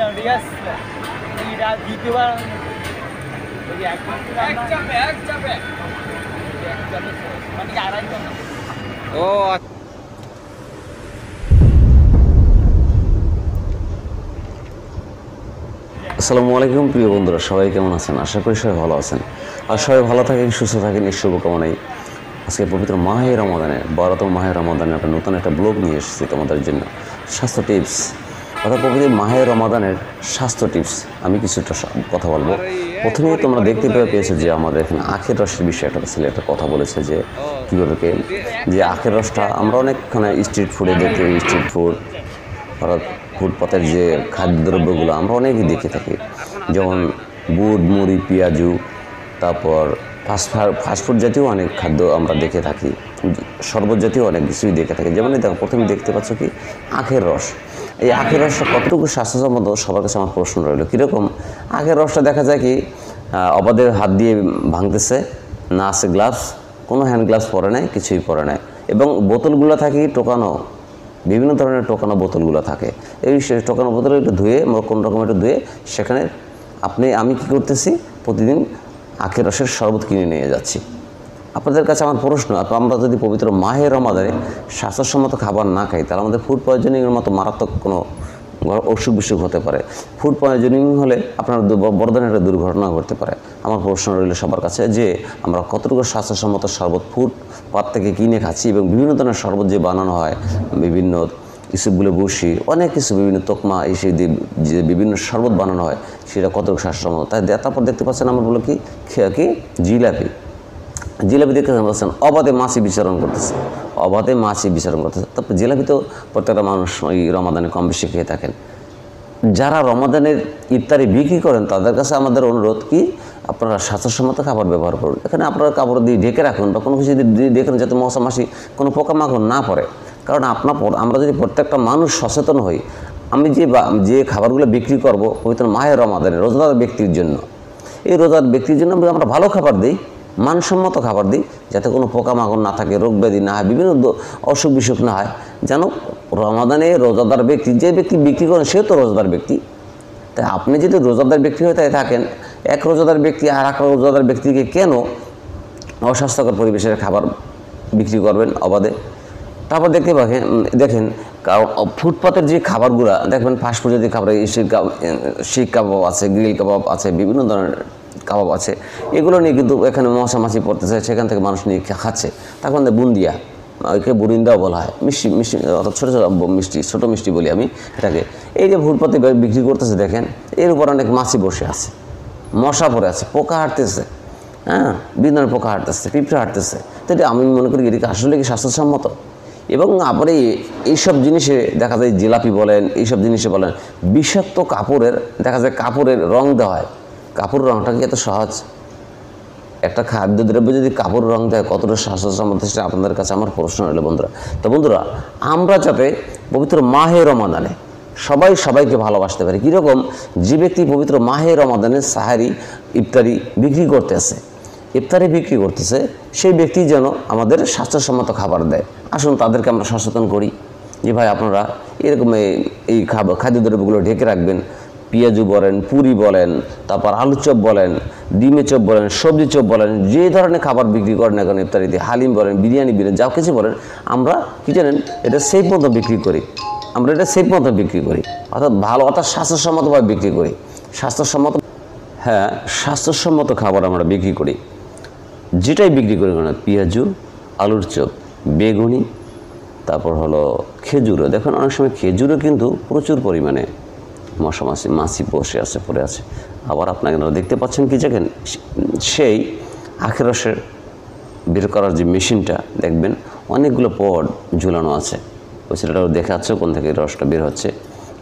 দিলাম ঠিক আছে? এটা মানে? ও, আসসালামু আলাইকুম প্রিয় বন্ধুরা, সবাই কেমন আছেন? আশা করি সবাই ভালো আছেন। আর সবাই ভালো থাকেন, সুস্থ থাকেন, এই শুভকামনাই আজকে পবিত্র মাহে রমাদানে, বারোতম মাহে রমাদানে একটা নতুন একটা ব্লগ নিয়ে এসেছি তোমাদের জন্য। স্বাস্থ্য টিপস। অর্থাৎ পবিত্র মাহে রমাদানের স্বাস্থ্য টিপস, আমি কিছুটা কথা বলব। প্রথমেই তোমরা দেখতে পেয়ে পেয়েছ যে আমাদের এখানে আখের রসের বিষয়ে একটা ছেলে একটা কথা বলেছে যে কীভাবে কে যে আখের রসটা আমরা অনেকখানে স্ট্রিট ফুডে দেখি স্ট্রিট ফুড অর্থাৎ ফুটপাতের যে খাদ্যদ্রব্যগুলো আমরা অনেকই দেখে থাকি। যেমন বুট, মুড়ি, পেঁয়াজু, তারপর ফাস্ট ফাস্টফুড জাতীয় অনেক খাদ্য আমরা দেখে থাকি। শরবত জাতীয় অনেক কিছুই দেখে থাকি। যেমন দেখো, প্রথমে দেখতে পাচ্ছ কি? আখের রস। এই আখের রসটা কতটুকু স্বাস্থ্যসম্মত, সবার কাছে আমার প্রশ্ন রইল। কীরকম? আখের রসটা দেখা যায় কি অবাধে হাত দিয়ে ভাঙতেছে, না আছে গ্লাভস, কোনো হ্যান্ড গ্লাভস পরে নাই, কিছুই পরে নাই। এবং বোতলগুলো থাকে টোকানো, বিভিন্ন ধরনের টোকানো বোতলগুলো থাকে। এই টোকানো বোতল একটু ধুয়ে কোনো রকম একটু ধুয়ে, সেখানে আপনি, আমি কি করতেছি, প্রতিদিন আখের রসের শরবত কিনে নিয়ে যাচ্ছি। আপনাদের কাছে আমার প্রশ্ন আমরা যদি পবিত্র মাহে রমাদানে স্বাস্থ্যসম্মত খাবার না খাই, তাহলে আমাদের ফুড পয়জনিংয়ের মতো মারাত্মক কোনো অসুখ বিসুখ হতে পারে। ফুড পয়জনিং হলে আপনার বড় ধরনের একটা দুর্ঘটনা ঘটতে পারে। আমার প্রশ্ন রইল সবার কাছে যে, আমরা কতটুকু স্বাস্থ্যসম্মত শরবত ফুড পাত থেকে কিনে খাচ্ছি এবং বিভিন্ন ধরনের শরবত যে বানানো হয়, বিভিন্ন ইসুপগুলো বসি অনেক কিছু বিভিন্ন তোকমা এসে দিয়ে যে বিভিন্ন শরবত বানানো হয়, সেটা কতটুকু স্বাস্থ্যসম্মত? তাই তারপর দেখতে পাচ্ছেন আমরা বলো কি, খে- কি? জিলাপি। জিলাপি দেখতে পাচ্ছেন অবাধে মাছি বিচরণ করতেছে। অবাধে মাছি বিচরণ করতেছে। তারপর জিলাপি তো প্রত্যেকটা মানুষ ওই রমাদানে কম বেশি খেয়ে থাকেন। যারা রমাদানের ইফতারি বিক্রি করেন, তাদের কাছে আমাদের অনুরোধ কি, আপনারা স্বাস্থ্যসম্মত খাবার ব্যবহার করুন। এখানে আপনারা কাপড় দিয়ে ঢেকে রাখুন বা কোনো কিছু দিয়ে দেখুন যাতে মশা মাছি কোনো পোকামাকড় না পড়ে। কারণ আপনার আমরা যদি প্রত্যেকটা মানুষ সচেতন হই, আমি যে যে খাবারগুলো বিক্রি করব, পবিত্র মায়ের রমাদানে, রোজাদার ব্যক্তির জন্য। এই রোজার ব্যক্তির জন্য আমরা ভালো খাবার দিই। মানসম্মত খাবার দিই, যাতে কোনো পোকামাকড় না থাকে, রোগ ব্যাধি না হয়, বিভিন্ন অসুখ বিসুখ না হয়। যেন রমাদানে রোজাদার ব্যক্তি, যে ব্যক্তি বিক্রি করেন, সেও তো রোজাদার ব্যক্তি। তাই আপনি যদি রোজাদার ব্যক্তি হয়ে তাই থাকেন, এক রোজাদার ব্যক্তি আর এক রোজাদার ব্যক্তিকে কেন অস্বাস্থ্যকর পরিবেশের খাবার বিক্রি করবেন অবাধে? তারপর দেখতে পাবেন, দেখেন, কারণ ফুটপাতের যে খাবারগুলো, দেখবেন ফাস্টফুড যদি খাবার শিক কাবাব আছে, গ্রিল কাবাব আছে, বিভিন্ন ধরনের কাবাব আছে। এগুলো নিয়ে কিন্তু এখানে মশা মাছি পড়তেছে, সেখান থেকে মানুষ নিয়ে খাচ্ছে। তখন বুন্দিয়া, ওইকে বুরিন্দাও বলা হয়। মিষ্টি মিষ্টি, অর্থাৎ ছোটো ছোটো মিষ্টি ছোটো মিষ্টি বলি আমি এটাকে। এই যে বে- বিক্রি করতেছে, দেখেন, এর উপর অনেক মাছি বসে আছে। মশা পড়ে আছে, পোকা হাঁটতেছে। হ্যাঁ বিভিন্ন পোকা হাঁটতেছে, পিঁপড়ে হাঁটতেছে। তো এটা আমি মনে করি এদিকে আসলে কি স্বাস্থ্যসম্মত? এবং আপনি এইসব জিনিসে দেখা যায়, জিলাপি বলেন, এইসব জিনিসে বলেন, বিষাক্ত কাপড়ের, দেখা যায় কাপড়ের রং দেওয়া হয়। কাপড়ের রংটা কি এত সহজ? একটা খাদ্যদ্রব্য যদি কাপড় রং দেয়, কতটা স্বাস্থ্যসম্মত সেটা আপনাদের কাছে আমার প্রশ্ন রইল বন্ধুরা। তো বন্ধুরা, আমরা যাতে পবিত্র মাহে রমাদানে সবাই সবাইকে ভালোবাসতে পারি। কীরকম? যে ব্যক্তি পবিত্র মাহে রমাদানে সাহারি, ইফতারি বিক্রি করতেছে, ইফতারি বিক্রি করতেছে, সেই ব্যক্তি যেন আমাদের স্বাস্থ্যসম্মত খাবার দেয়। আসুন তাদেরকে আমরা সচেতন করি। যে ভাই, আপনারা এরকম এই খাবার খাদ্যদ্রব্যগুলো ঢেকে রাখবেন। পেঁয়াজু বলেন, পুরি বলেন, তারপর আলু চপ বলেন ডিমের চপ বলেন, সবজি চপ বলেন, যে ধরনের খাবার বিক্রি করেন এখন ইফতারিতে, হালিম বলেন, বিরিয়ানি বিরিয়ানি যা কিছু বলেন, আমরা কী জানেন, এটা সেফ মতো বিক্রি করি। আমরা এটা সেফ মতো বিক্রি করি। অর্থাৎ ভালো, অর্থাৎ স্বাস্থ্যসম্মতভাবে বিক্রি করি। স্বাস্থ্যসম্মত হ্যাঁ স্বাস্থ্যসম্মত খাবার আমরা বিক্রি করি। যেটাই বিক্রি করি না পেঁয়াজু, আলুর চপ, বেগুনি, তারপর হলো খেজুরও দেখুন, অনেক সময় খেজুরও কিন্তু প্রচুর পরিমাণে মশা মাছি বসে আছে, পড়ে আছে। আবার আপনারা দেখতে পাচ্ছেন কি দেখেন সেই আখের রসের বের করার যে মেশিনটা, দেখবেন অনেকগুলো পড ঝুলানো আছে। ওই সেটাও দেখাচ্ছে কোন থেকে রসটা বের হচ্ছে।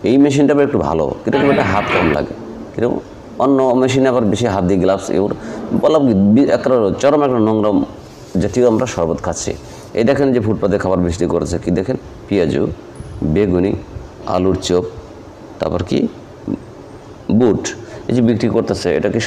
এই মেশিনটা একটু ভালো, কীরকম একটা হাত কম লাগে। কীরকম? অন্য মেশিনে আবার বেশি হাত দিয়ে গ্লাভস, এগুলো বললাম একটা চরম একটা নোংরা জাতীয় আমরা শরবত খাচ্ছি। এই দেখেন যে ফুটপাতে খাবার বৃষ্টি করেছে, কি দেখেন? পেঁয়াজু, বেগুনি, আলুর চপ তারপর কি? বুট। এই যে বিক্রি করতেছে এটা কি